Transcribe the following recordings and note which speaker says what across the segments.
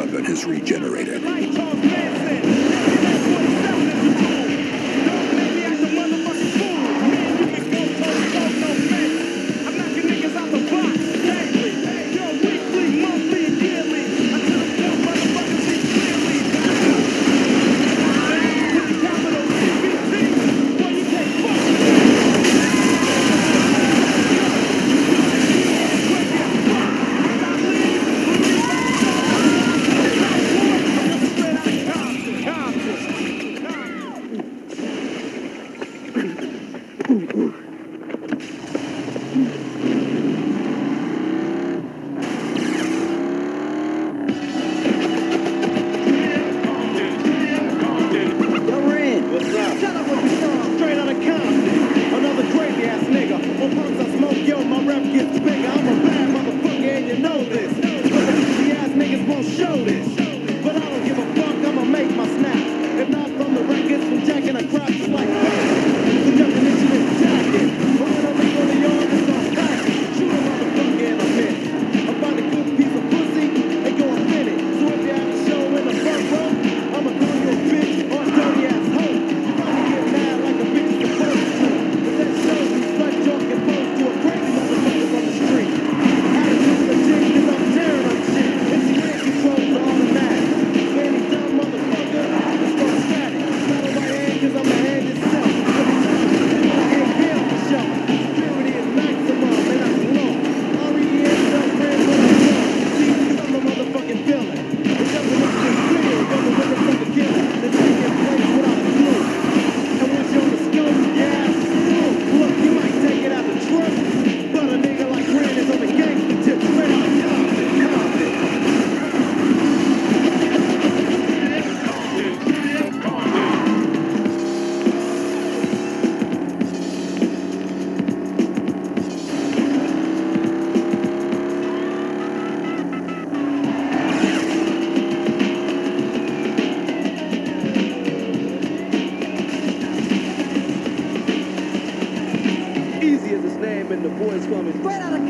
Speaker 1: weapon has regenerated.
Speaker 2: Showed it.
Speaker 3: Fuera de aquí.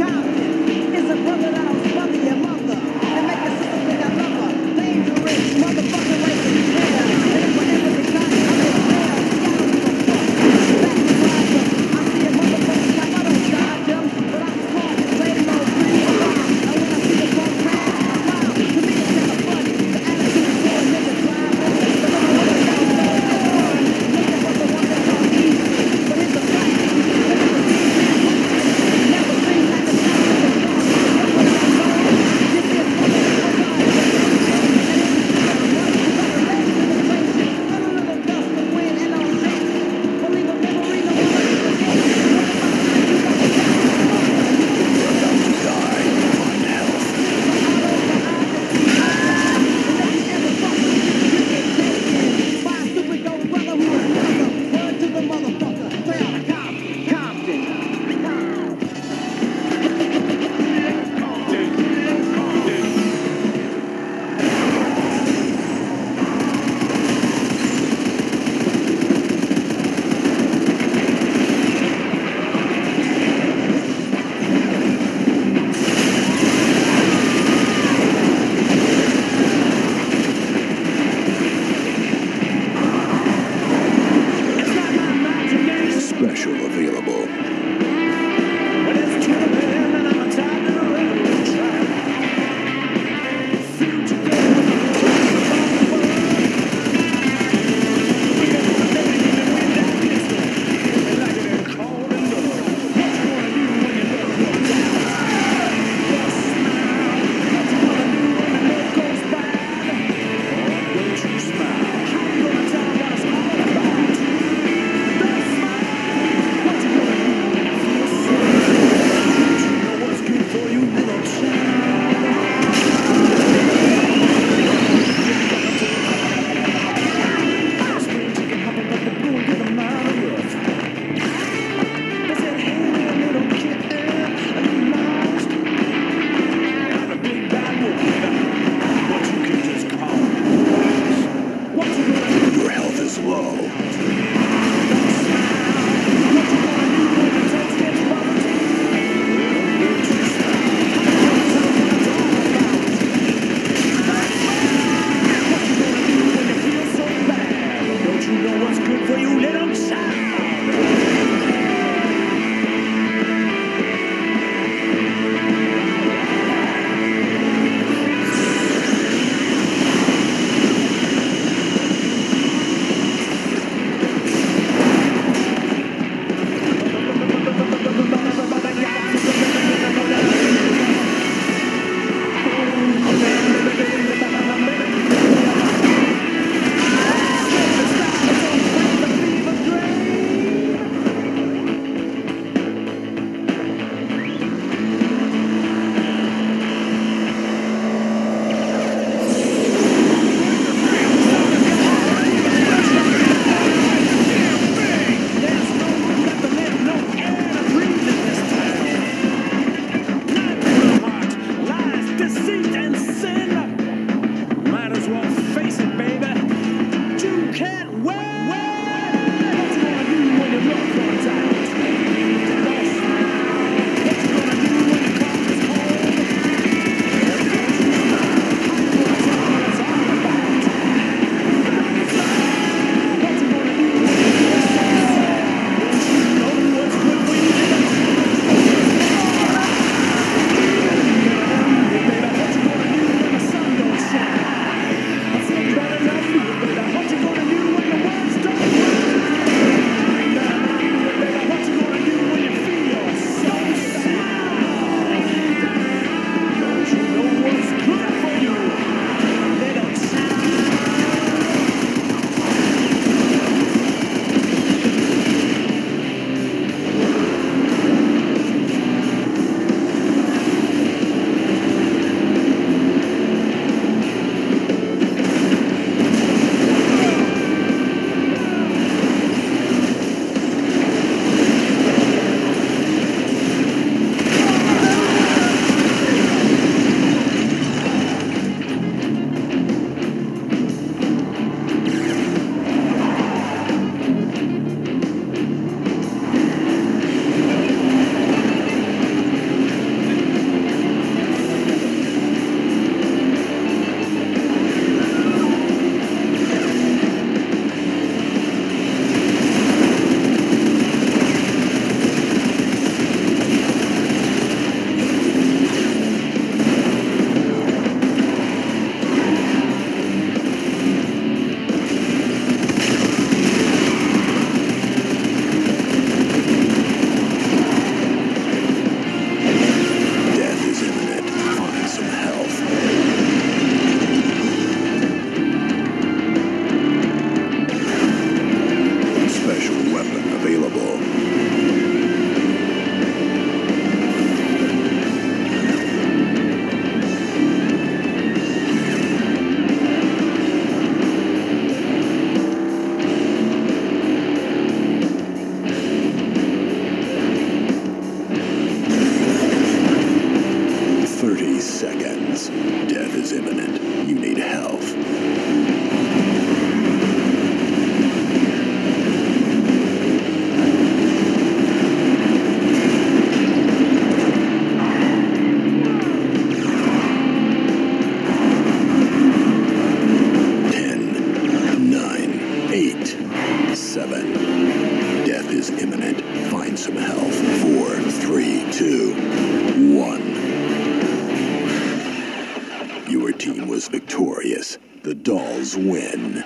Speaker 1: win.